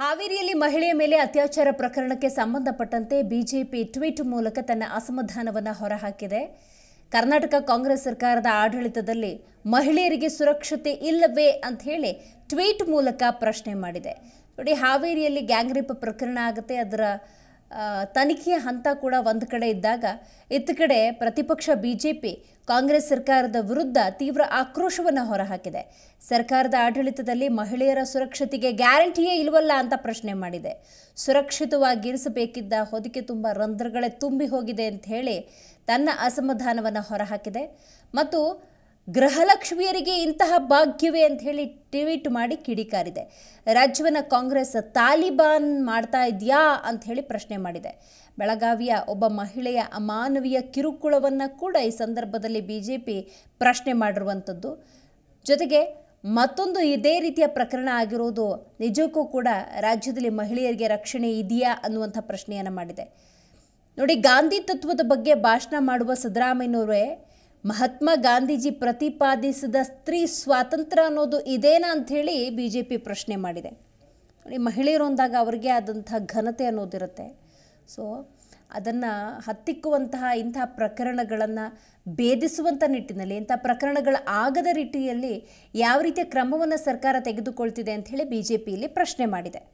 ಹಾವೇರಿಯಲ್ಲಿ ಮಹಿಳೆಯ ಮೇಲೆ ಅತ್ಯಾಚಾರ ಪ್ರಕರಣಕ್ಕೆ ಸಂಬಂಧಪಟ್ಟಂತೆ ಬಿಜೆಪಿ ಟ್ವೀಟ್ ಮೂಲಕ ತನ್ನ ಅಸಮಾಧಾನವನ್ನು ಹೊರಹಾಕಿದೆ. ಕರ್ನಾಟಕ ಕಾಂಗ್ರೆಸ್ ಸರ್ಕಾರದ ಆಡಳಿತದಲ್ಲಿ ಮಹಿಳೆಯರಿಗೆ ಸುರಕ್ಷತೆ ಇಲ್ಲವೇ ಅಂತ ಹೇಳಿ ಟ್ವೀಟ್ ಮೂಲಕ ಪ್ರಶ್ನೆ ಮಾಡಿದೆ. ನೋಡಿ, ಹಾವೇರಿಯಲ್ಲಿ ಗ್ಯಾಂಗ್ ರೇಪ್ ಪ್ರಕರಣ ಆಗುತ್ತೆ, ಅದರ ತನಿಖೆಯ ಹಂತ ಕೂಡ ಒಂದು ಕಡೆ ಇದ್ದಾಗ ಇತ್ತ ಕಡೆ ಪ್ರತಿಪಕ್ಷ ಬಿಜೆಪಿ, ಕಾಂಗ್ರೆಸ್ ಸರ್ಕಾರದ ವಿರುದ್ಧ ತೀವ್ರ ಆಕ್ರೋಶವನ್ನು ಹೊರಹಾಕಿದೆ. ಸರ್ಕಾರದ ಆಡಳಿತದಲ್ಲಿ ಮಹಿಳೆಯರ ಸುರಕ್ಷತೆಗೆ ಗ್ಯಾರಂಟಿಯೇ ಇಲ್ವಲ್ಲ ಅಂತ ಪ್ರಶ್ನೆ ಮಾಡಿದೆ. ಸುರಕ್ಷಿತವಾಗಿರಿಸಬೇಕಿದ್ದ ಹೊದಿಕೆ ತುಂಬ ರಂಧ್ರಗಳೇ ತುಂಬಿ ಹೋಗಿದೆ ಅಂತ ಹೇಳಿ ತನ್ನ ಅಸಮಾಧಾನವನ್ನು ಹೊರಹಾಕಿದೆ. ಮತ್ತು ಗೃಹಲಕ್ಷ್ಮಿಯರಿಗೆ ಇಂತಹ ಭಾಗ್ಯವೇ ಅಂತ ಹೇಳಿ ಟ್ವೀಟ್ ಮಾಡಿ ಕಿಡಿಕಾರಿದೆ ರಾಜ್ಯವನ್ನು ಕಾಂಗ್ರೆಸ್ ತಾಲಿಬಾನ್ ಮಾಡ್ತಾ ಇದೆಯಾ ಅಂತ ಹೇಳಿ ಪ್ರಶ್ನೆ ಮಾಡಿದೆ. ಬೆಳಗಾವಿಯ ಒಬ್ಬ ಮಹಿಳೆಯ ಅಮಾನವೀಯ ಕಿರುಕುಳವನ್ನು ಕೂಡ ಈ ಸಂದರ್ಭದಲ್ಲಿ ಬಿಜೆಪಿ ಪ್ರಶ್ನೆ ಮಾಡಿರುವಂಥದ್ದು ಜೊತೆಗೆ ಮತ್ತೊಂದು ಇದೇ ರೀತಿಯ ಪ್ರಕರಣ ಆಗಿರೋದು ನಿಜಕ್ಕೂ ಕೂಡ ರಾಜ್ಯದಲ್ಲಿ ಮಹಿಳೆಯರಿಗೆ ರಕ್ಷಣೆ ಇದೆಯಾ ಅನ್ನುವಂಥ ಪ್ರಶ್ನೆಯನ್ನು ಮಾಡಿದೆ. ನೋಡಿ, ಗಾಂಧಿ ತತ್ವದ ಬಗ್ಗೆ ಭಾಷಣ ಮಾಡುವ ಸಿದ್ದರಾಮಯ್ಯನವರೇ ಮಹಾತ್ಮ ಗಾಂಧೀಜಿ ಪ್ರತಿಪಾದಿಸಿದ ಸ್ತ್ರೀ ಸ್ವಾತಂತ್ರ್ಯ ಅನ್ನೋದು ಇದೇನಾ ಅಂಥೇಳಿ ಬಿ ಜೆ ಪಿ ಪ್ರಶ್ನೆ ಮಾಡಿದೆ. ಮಹಿಳೆಯರು ಅಂದಾಗ ಅವ್ರಿಗೆ ಆದಂಥ ಘನತೆ ಅನ್ನೋದಿರುತ್ತೆ. ಸೊ ಅದನ್ನು ಹತ್ತಿಕ್ಕುವಂತಹ ಇಂತಹ ಪ್ರಕರಣಗಳನ್ನು ಭೇದಿಸುವಂಥ ನಿಟ್ಟಿನಲ್ಲಿ, ಇಂಥ ಪ್ರಕರಣಗಳ ಆಗದ ರೀತಿಯಲ್ಲಿ ಯಾವ ರೀತಿಯ ಕ್ರಮವನ್ನು ಸರ್ಕಾರ ತೆಗೆದುಕೊಳ್ತಿದೆ ಅಂಥೇಳಿ ಬಿ ಜೆ ಪಿಯಲ್ಲಿ ಪ್ರಶ್ನೆ ಮಾಡಿದೆ.